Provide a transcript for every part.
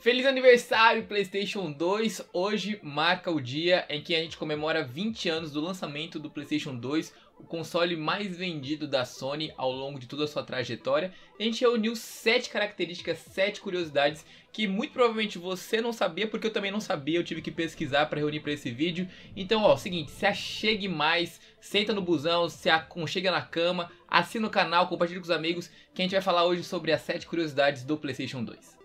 Feliz aniversário PlayStation 2! Hoje marca o dia em que a gente comemora 20 anos do lançamento do PlayStation 2, o console mais vendido da Sony ao longo de toda a sua trajetória. A gente reuniu 7 características, 7 curiosidades que muito provavelmente você não sabia, porque eu também não sabia, eu tive que pesquisar para reunir para esse vídeo. Então, ó, seguinte, se achegue mais, senta no busão, se aconchega na cama, assina o canal, compartilhe com os amigos, que a gente vai falar hoje sobre as 7 curiosidades do PlayStation 2.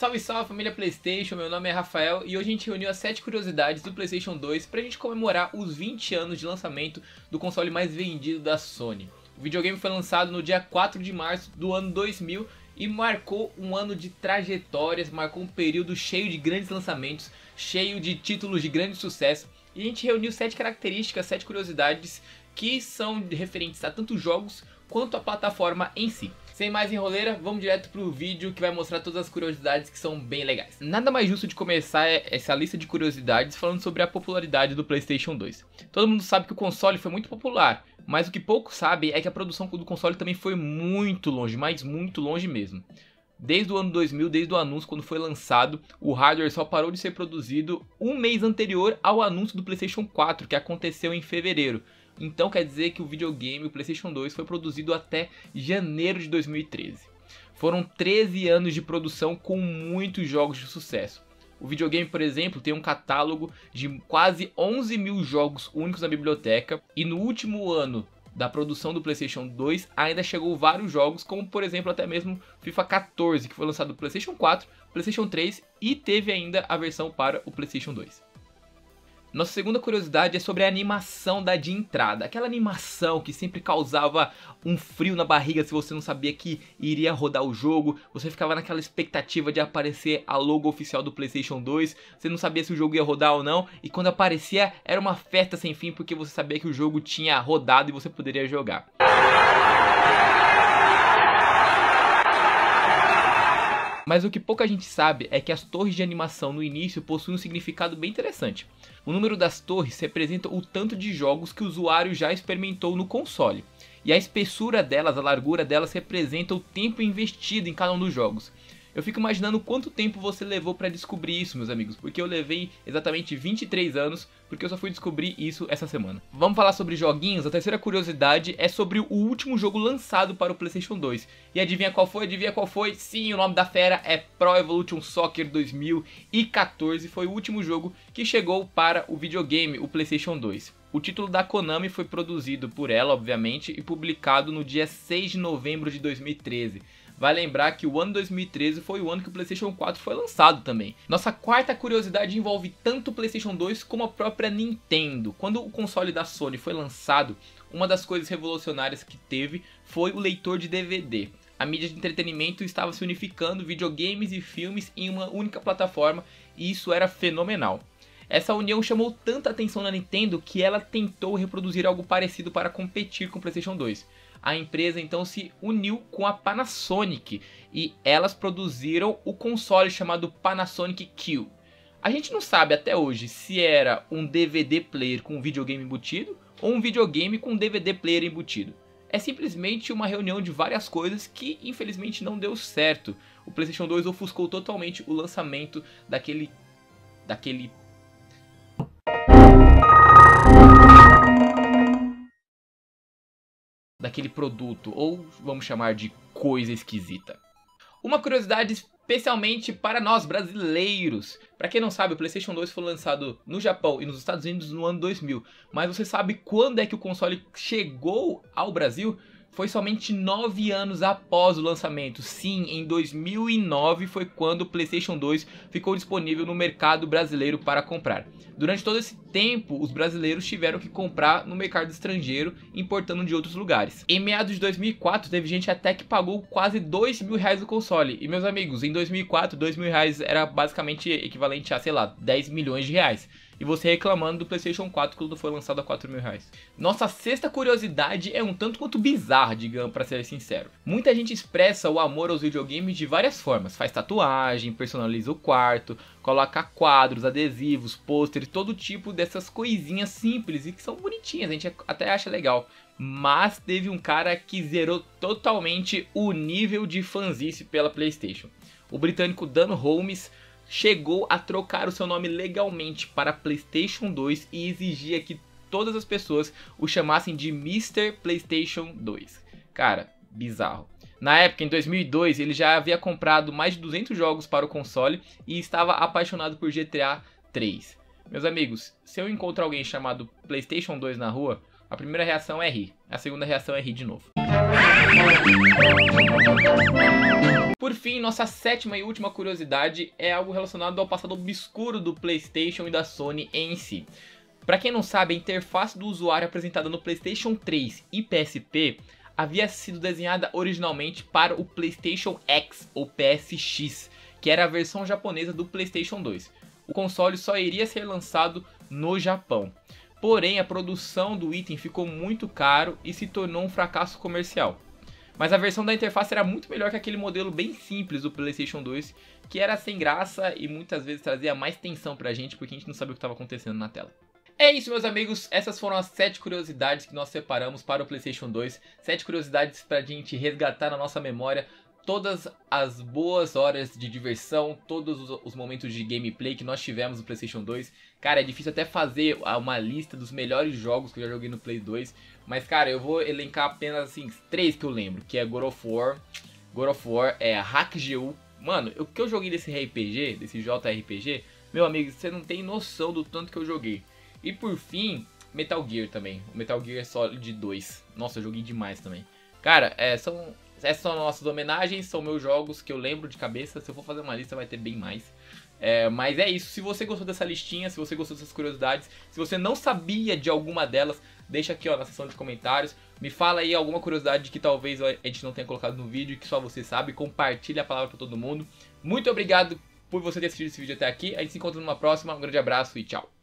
Salve salve família Playstation, meu nome é Rafael e hoje a gente reuniu as 7 curiosidades do Playstation 2 pra gente comemorar os 20 anos de lançamento do console mais vendido da Sony. O videogame foi lançado no dia 4 de março do ano 2000 e marcou um ano de trajetórias, marcou um período cheio de grandes lançamentos, cheio de títulos de grande sucesso. E a gente reuniu 7 características, 7 curiosidades que são referentes a tanto jogos quanto a plataforma em si. Sem mais enroleira, vamos direto pro vídeo que vai mostrar todas as curiosidades que são bem legais. Nada mais justo de começar essa lista de curiosidades falando sobre a popularidade do PlayStation 2. Todo mundo sabe que o console foi muito popular, mas o que pouco sabe é que a produção do console também foi muito longe, mas muito longe mesmo. Desde o ano 2000, desde o anúncio quando foi lançado, o hardware só parou de ser produzido um mês anterior ao anúncio do PlayStation 4, que aconteceu em fevereiro. Então quer dizer que o videogame, o PlayStation 2, foi produzido até janeiro de 2013. Foram 13 anos de produção com muitos jogos de sucesso. O videogame, por exemplo, tem um catálogo de quase 11 mil jogos únicos na biblioteca e no último ano da produção do PlayStation 2 ainda chegou vários jogos, como por exemplo até mesmo FIFA 14, que foi lançado no PlayStation 4, PlayStation 3 e teve ainda a versão para o PlayStation 2. Nossa segunda curiosidade é sobre a animação da de entrada. Aquela animação que sempre causava um frio na barriga se você não sabia que iria rodar o jogo. Você ficava naquela expectativa de aparecer a logo oficial do PlayStation 2. Você não sabia se o jogo ia rodar ou não. E quando aparecia, era uma festa sem fim porque você sabia que o jogo tinha rodado e você poderia jogar. Mas o que pouca gente sabe é que as torres de animação no início possuem um significado bem interessante. O número das torres representa o tanto de jogos que o usuário já experimentou no console. E a espessura delas, a largura delas, representa o tempo investido em cada um dos jogos. Eu fico imaginando quanto tempo você levou para descobrir isso, meus amigos, porque eu levei exatamente 23 anos, porque eu só fui descobrir isso essa semana. Vamos falar sobre joguinhos? A terceira curiosidade é sobre o último jogo lançado para o PlayStation 2. E adivinha qual foi? Adivinha qual foi? Sim, o nome da fera é Pro Evolution Soccer 2014. Foi o último jogo que chegou para o videogame, o PlayStation 2. O título da Konami foi produzido por ela, obviamente, e publicado no dia 6 de novembro de 2013 vai lembrar que o ano 2013 foi o ano que o PlayStation 4 foi lançado também. Nossa quarta curiosidade envolve tanto o PlayStation 2 como a própria Nintendo. Quando o console da Sony foi lançado, uma das coisas revolucionárias que teve foi o leitor de DVD. A mídia de entretenimento estava se unificando videogames e filmes em uma única plataforma e isso era fenomenal. Essa união chamou tanta atenção na Nintendo que ela tentou reproduzir algo parecido para competir com o PlayStation 2 a empresa então se uniu com a Panasonic e elas produziram o console chamado Panasonic Q. A gente não sabe até hoje se era um DVD player com videogame embutido ou um videogame com DVD player embutido. É simplesmente uma reunião de várias coisas que infelizmente não deu certo. O PlayStation 2 ofuscou totalmente o lançamento daquele daquele produto, ou vamos chamar de coisa esquisita. Uma curiosidade especialmente para nós brasileiros. Para quem não sabe, o PlayStation 2 foi lançado no Japão e nos Estados Unidos no ano 2000. Mas você sabe quando é que o console chegou ao Brasil? Foi somente 9 anos após o lançamento. Sim, em 2009 foi quando o PlayStation 2 ficou disponível no mercado brasileiro para comprar. Durante todo esse tempo, os brasileiros tiveram que comprar no mercado estrangeiro, importando de outros lugares. Em meados de 2004, teve gente até que pagou quase 2 mil reais no console. E meus amigos, em 2004, 2 mil reais era basicamente equivalente a, sei lá, 10 milhões de reais e você reclamando do PlayStation 4 quando foi lançado a 4 mil reais. Nossa sexta curiosidade é um tanto quanto bizarra, digamos, para ser sincero. Muita gente expressa o amor aos videogames de várias formas, faz tatuagem, personaliza o quarto, coloca quadros, adesivos, pôsteres, todo tipo dessas coisinhas simples e que são bonitinhas, a gente até acha legal. mas teve um cara que zerou totalmente o nível de fanzice pela PlayStation. O britânico Dan Holmes chegou a trocar o seu nome legalmente para PlayStation 2 e exigia que todas as pessoas o chamassem de Mr. PlayStation 2. Cara, bizarro. Na época, em 2002, ele já havia comprado mais de 200 jogos para o console e estava apaixonado por GTA 3. Meus amigos, se eu encontro alguém chamado PlayStation 2 na rua, a primeira reação é rir, a segunda reação é rir de novo. Por fim, nossa sétima e última curiosidade é algo relacionado ao passado obscuro do PlayStation e da Sony em si. Para quem não sabe, a interface do usuário apresentada no PlayStation 3 e PSP havia sido desenhada originalmente para o PlayStation X ou PSX, que era a versão japonesa do PlayStation 2. O console só iria ser lançado no Japão. Porém, a produção do item ficou muito caro e se tornou um fracasso comercial. Mas a versão da interface era muito melhor que aquele modelo bem simples do PlayStation 2, que era sem graça e muitas vezes trazia mais tensão pra gente porque a gente não sabia o que estava acontecendo na tela. É isso, meus amigos. Essas foram as 7 curiosidades que nós separamos para o PlayStation 2. 7 curiosidades para a gente resgatar na nossa memória todas as boas horas de diversão, todos os, momentos de gameplay que nós tivemos no PlayStation 2. Cara, é difícil até fazer uma lista dos melhores jogos que eu já joguei no Play 2, mas cara, eu vou elencar apenas assim três que eu lembro, que é God of War, God of War é HackGU. Mano, o que eu joguei desse RPG, desse JRPG, meu amigo, você não tem noção do tanto que eu joguei. E por fim, Metal Gear também. O Metal Gear Solid 2. Nossa, eu joguei demais também. Cara, é, são essas são nossas homenagens, são meus jogos que eu lembro de cabeça. Se eu for fazer uma lista, vai ter bem mais. É, mas é isso. Se você gostou dessa listinha, se você gostou dessas curiosidades, se você não sabia de alguma delas, deixa aqui ó, na seção de comentários. Me fala aí alguma curiosidade que talvez a gente não tenha colocado no vídeo que só você sabe. Compartilha a palavra para todo mundo. Muito obrigado por você ter assistido esse vídeo até aqui. A gente se encontra numa próxima. Um grande abraço e tchau.